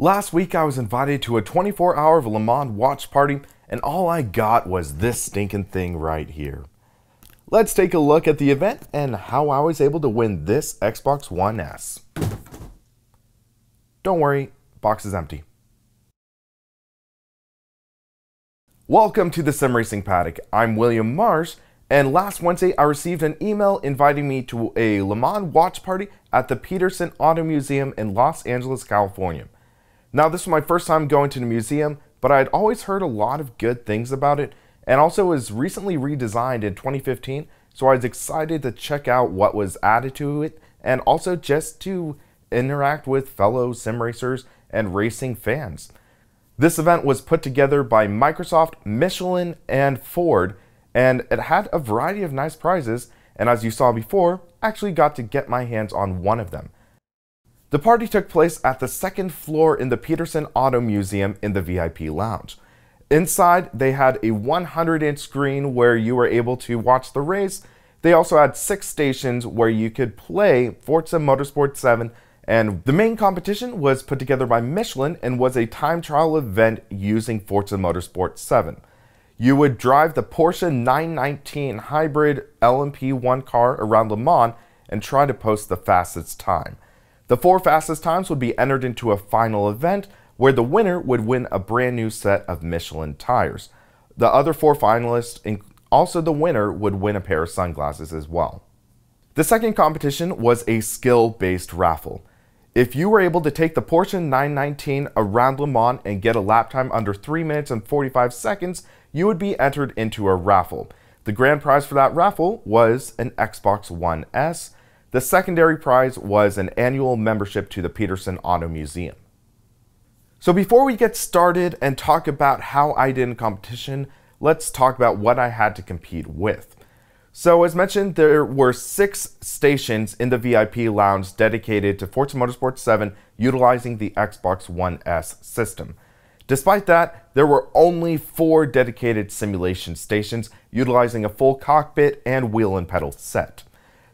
Last week I was invited to a 24 hour Le Mans watch party and all I got was this stinking thing right here. Let's take a look at the event and how I was able to win this Xbox One S. Don't worry, box is empty. Welcome to the Sim Racing Paddock. I'm William Marsh, and last Wednesday I received an email inviting me to a Le Mans watch party at the Peterson Auto Museum in Los Angeles, California. Now, this was my first time going to the museum, but I had always heard a lot of good things about it, and also was recently redesigned in 2015, so I was excited to check out what was added to it, and also just to interact with fellow sim racers and racing fans. This event was put together by Microsoft, Michelin, and Ford, and it had a variety of nice prizes, and as you saw before, actually got to get my hands on one of them. The party took place at the second floor in the Peterson Auto Museum in the VIP lounge. Inside, they had a 100 inch screen where you were able to watch the race. They also had six stations where you could play Forza Motorsport 7 and the main competition was put together by Michelin and was a time trial event using Forza Motorsport 7. You would drive the Porsche 919 hybrid LMP1 car around Le Mans and try to post the fastest time. The four fastest times would be entered into a final event where the winner would win a brand new set of Michelin tires. The other four finalists, also the winner, would win a pair of sunglasses as well. The second competition was a skill based raffle. If you were able to take the Porsche 919 around Le Mans and get a lap time under 3 minutes and 45 seconds, you would be entered into a raffle. The grand prize for that raffle was an Xbox One S. The secondary prize was an annual membership to the Peterson Auto Museum. So before we get started and talk about how I did in competition, let's talk about what I had to compete with. So as mentioned, there were six stations in the VIP lounge dedicated to Forza Motorsport 7 utilizing the Xbox One S system. Despite that, there were only four dedicated simulation stations utilizing a full cockpit and wheel and pedal set.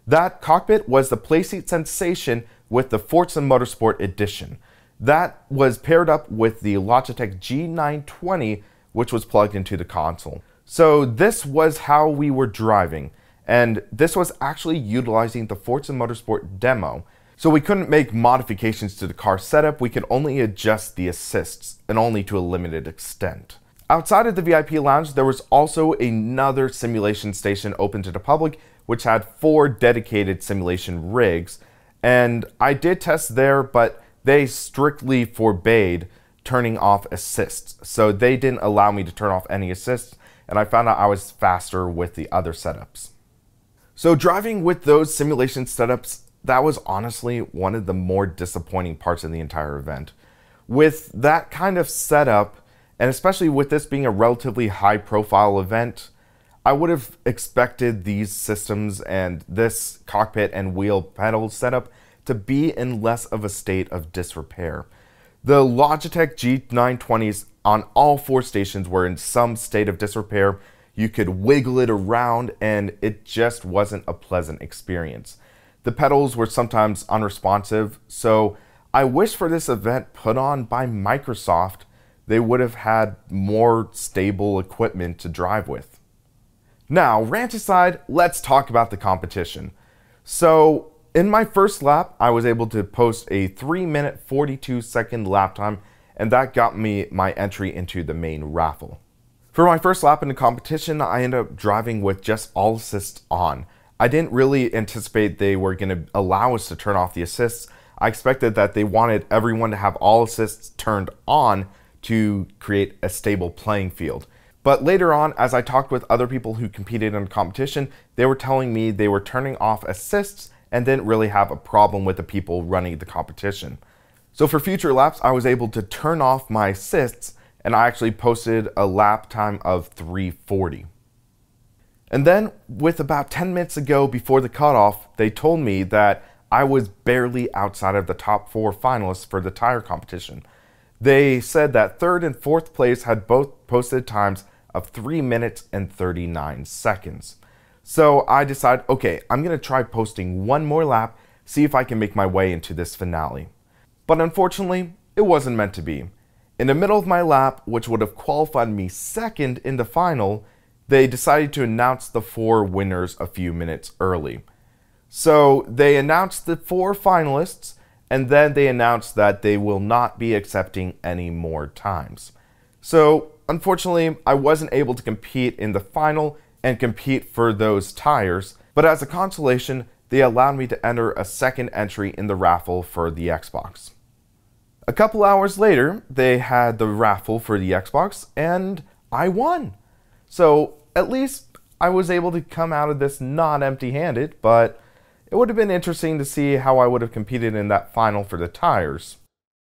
That cockpit was the Playseat Sensation with the Forza Motorsport Edition. That was paired up with the Logitech G920, which was plugged into the console. So this was how we were driving, and this was actually utilizing the Forza Motorsport demo. So we couldn't make modifications to the car setup, we could only adjust the assists, and only to a limited extent. Outside of the VIP lounge, there was also another simulation station open to the public, which had four dedicated simulation rigs. And I did test there, but they strictly forbade turning off assists. So they didn't allow me to turn off any assists and I found out I was faster with the other setups. So driving with those simulation setups, that was honestly one of the more disappointing parts of the entire event. With that kind of setup, and especially with this being a relatively high profile event, I would have expected these systems and this cockpit and wheel pedal setup to be in less of a state of disrepair. The Logitech G920s on all four stations were in some state of disrepair. You could wiggle it around and it just wasn't a pleasant experience. The pedals were sometimes unresponsive, so I wish for this event put on by Microsoft, they would have had more stable equipment to drive with. Now, rant aside, let's talk about the competition. So, in my first lap, I was able to post a 3 minute 42 second lap time, and that got me my entry into the main raffle. For my first lap in the competition, I ended up driving with just all assists on. I didn't really anticipate they were going to allow us to turn off the assists. I expected that they wanted everyone to have all assists turned on to create a stable playing field. But later on, as I talked with other people who competed in competition, they were telling me they were turning off assists and didn't really have a problem with the people running the competition. So for future laps, I was able to turn off my assists and I actually posted a lap time of 340. And then with about 10 minutes ago before the cutoff, they told me that I was barely outside of the top four finalists for the tire competition. They said that third and fourth place had both posted times of 3 minutes and 39 seconds. So I decide, okay, I'm gonna try posting one more lap, see if I can make my way into this finale. But unfortunately, it wasn't meant to be. In the middle of my lap, which would have qualified me second in the final, they decided to announce the four winners a few minutes early. So they announced the four finalists, and then they announced that they will not be accepting any more times. So unfortunately, I wasn't able to compete in the final and compete for those tires, but as a consolation, they allowed me to enter a second entry in the raffle for the Xbox. A couple hours later, they had the raffle for the Xbox, and I won. So at least I was able to come out of this not empty handed, but it would have been interesting to see how I would have competed in that final for the tires.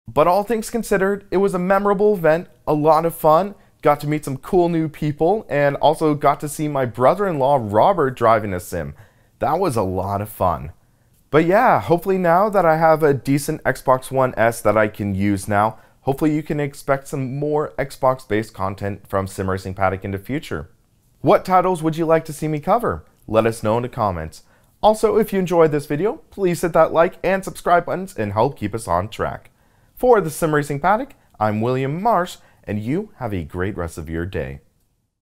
But all things considered, it was a memorable event, a lot of fun, got to meet some cool new people, and also got to see my brother in law Robert driving a sim. That was a lot of fun. But yeah, hopefully now that I have a decent Xbox One S that I can use now, hopefully you can expect some more Xbox based content from Sim Racing Paddock in the future. What titles would you like to see me cover? Let us know in the comments. Also, if you enjoyed this video, please hit that like and subscribe buttons and help keep us on track. For the Sim Racing Paddock, I'm William Marsh, and you have a great rest of your day.